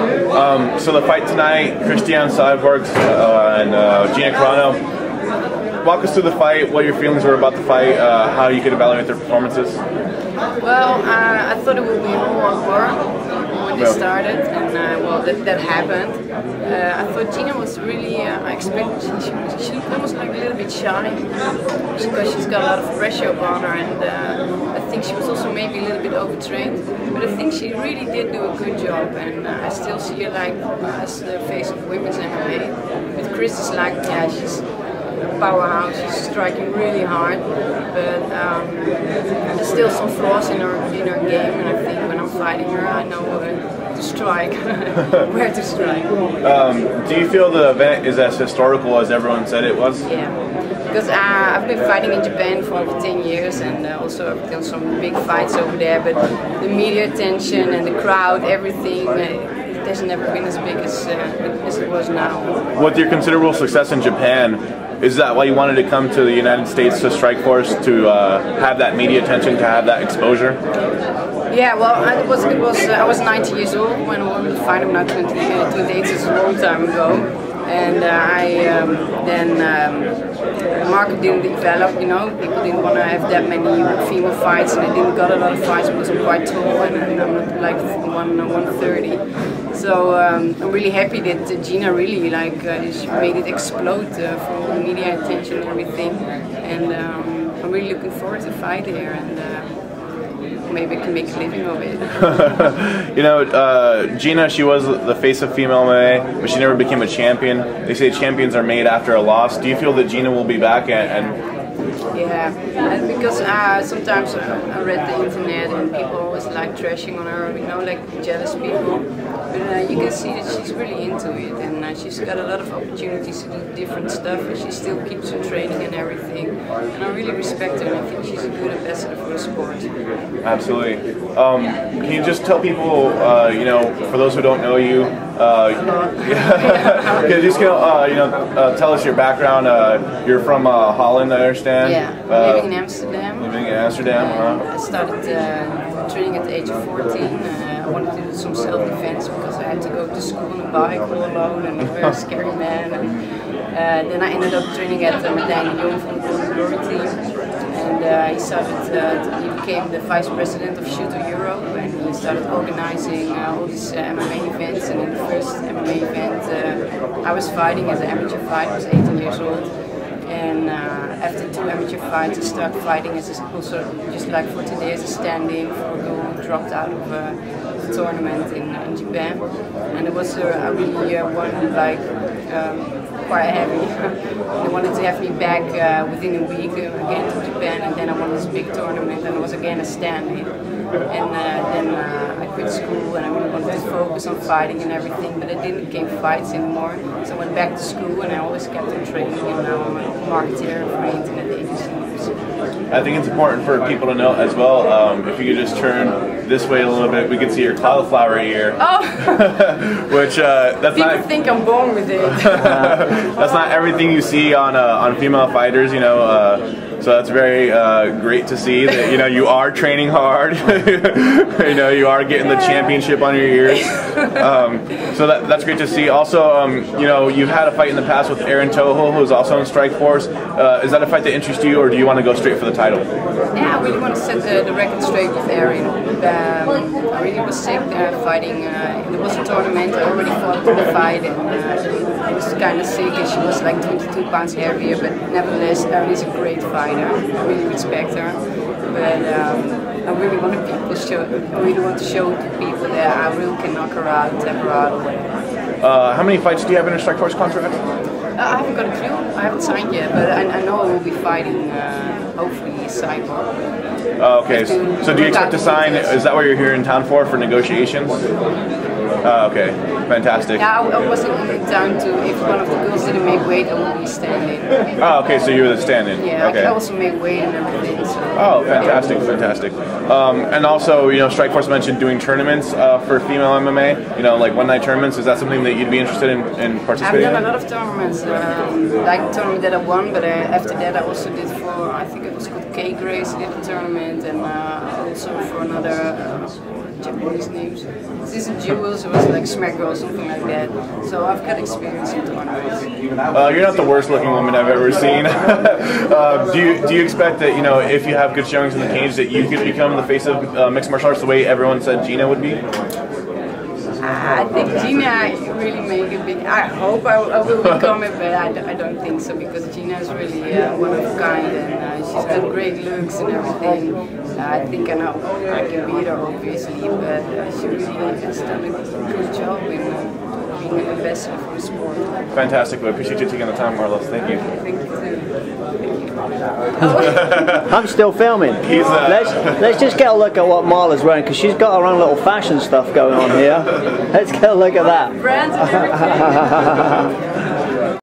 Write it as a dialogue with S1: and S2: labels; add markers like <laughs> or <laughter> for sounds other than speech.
S1: Um, so the fight tonight, Cristiane Cyborg uh, and uh, Gina Carano. Walk us through the fight, what your feelings were about the fight, uh, how you could evaluate their performances.
S2: Well, I thought it would be more war they started, and uh, well, that, that happened. Uh, I thought Gina was really, uh, I expected she, she, she looked almost like a little bit shy because she's got a lot of pressure upon her, and uh, I think she was also maybe a little bit overtrained. But I think she really did do a good job, and uh, I still see her like as the face of women's MMA. But Cris is like, yeah, she's powerhouse. She's striking really hard, but um, there's still some flaws in her in her game. And I think when I'm fighting her, I know uh, to strike, <laughs> where to strike.
S1: Um, do you feel the event is as historical as everyone said it was?
S2: Yeah, because uh, I've been fighting in Japan for over 10 years and uh, also I've done some big fights over there, but the media attention and the crowd, everything, uh, it has never been as big as, uh, as it was now.
S1: With your considerable success in Japan, is that why you wanted to come to the United States to Strikeforce to uh, have that media attention, to have that exposure?
S2: Yeah, well, it was, it was uh, I was 90 years old when I wanted to fight him, not 20, uh, 28, it's a long time ago and uh, I um, then um, the market didn't develop. You know, people didn't want to have that many female fights, and I didn't got a lot of fights because I'm quite tall and, I'm like one 130. So um, I'm really happy that Gina really like uh, made it explode uh, for all the media attention and everything, and um, I'm really looking forward to fight here and. Uh, maybe can make a living of it. <laughs>
S1: you know, uh, Gina, she was the face of female MMA, but she never became a champion. They say champions are made after a loss. Do you feel that Gina will be back and, and
S2: yeah, and because uh, sometimes I read the internet and people always like trashing on her, you know, like jealous people. You can see that she's really into it and uh, she's got a lot of opportunities to do different stuff and she still keeps her training and everything. And I really respect her and I think she's a good ambassador for the sport.
S1: Absolutely. Um, can you just tell people, uh, you know, for those who don't know you, uh, <laughs> yeah, just go, uh, you know, uh, tell us your background. Uh, you're from uh, Holland, I understand.
S2: Yeah, uh, living in Amsterdam.
S1: Living in Amsterdam.
S2: Uh, I started training at the age of 14. I wanted to do some self-defense because I had to go to school on a bike all alone and a very scary man. And, then I ended up training at uh, Martijn de Jong from the Glory team and uh, he started. Uh, he became the vice president of Shooto Europe, and he started organizing uh, all these uh, MMA events. And in the first MMA event, uh, I was fighting as an amateur fighter. I was 18 years old, and uh, after two amateur fights, I started fighting as a, also just like for today as a stand-in for who dropped out of the tournament in, in Japan, and it was a really one like. Um, quite heavy. <laughs> they wanted to have me back uh, within a week uh, again to Japan, and then I won this big tournament, and it was again a stand-in. And uh, then uh, I quit school, and I really wanted to focus on fighting and everything, but I didn't become fights anymore. So I went back to school, and I always kept on training, and now I'm a marketer for an internet agency.
S1: I think it's important for people to know as well. Um, if you could just turn this way a little bit, we can see your cauliflower ear.
S2: Oh, <laughs>
S1: which uh, that's
S2: people
S1: not.
S2: think I'm born with it. <laughs>
S1: that's not everything you see on uh, on female fighters. You know. So that's very uh, great to see that you know you are training hard. <laughs> you know you are getting the championship on your ears. Um, so that, that's great to see. Also, um, you know you've had a fight in the past with Erin Toughill, who's also in Strikeforce. Uh, is that a fight that interests you, or do you want to go straight for the title?
S2: Yeah, I really want to set the, the record straight with Erin. Um, I really was sick uh, fighting. Uh, there was a tournament. I already fought the fight, and uh, I was kind of sick, and she was like 22 pounds heavier. But nevertheless, Erin is a great fighter. I really respect her, but um, I really want people show. I really want to show to people that I really can knock her out, tap her out,
S1: Uh, how many fights do you have in a Strikeforce contract?
S2: Uh, I haven't got a clue. I haven't signed yet, but I, I know I will be fighting. Uh, hopefully, Cyborg.
S1: Uh, okay, so, so do you expect to sign? Is that what you're here in town for for negotiations? Uh, okay, fantastic.
S2: Yeah, I, I wasn't down to if one of the girls didn't make weight, I would be standing.
S1: Oh, okay, so you were the stand-in.
S2: Yeah,
S1: okay.
S2: I also make weight and everything. So.
S1: Oh, fantastic, fantastic. Um, and also, you know, Strikeforce mentioned doing tournaments uh, for female MMA. You know, like one-night tournaments. Is that something that you'd be interested in, in participating?
S2: I've done a lot of tournaments, um, like tournament that I won, but uh, after that I also did for I think it was called K Grace, did a tournament, and uh, also for another. Uh, Japanese names. This isn't Jewels, it was like Smack Girl, something like that. So I've got experience in tournaments.
S1: Uh, you're not the worst looking woman I've ever seen. <laughs> uh, do you do you expect that you know if you have good showings in the cage that you could become the face of uh, mixed martial arts the way everyone said Gina would be?
S2: I think Gina really big. I hope I, I will become it, but I, I don't think so because Gina is really uh, one of a kind and uh, she's got great looks and everything. Uh, I think I know I can beat her obviously, but uh, she really has done a good job in being an ambassador for the sport.
S1: Fantastic, We appreciate you taking the time, Marloes. Thank you.
S2: Thank you. Thank <laughs> you.
S3: I'm still filming.
S1: He's, uh,
S3: let's let's just get a look at what Marla's wearing because she's got her own little fashion stuff going on here. Let's get a look at that.
S2: Brands and everything. <laughs>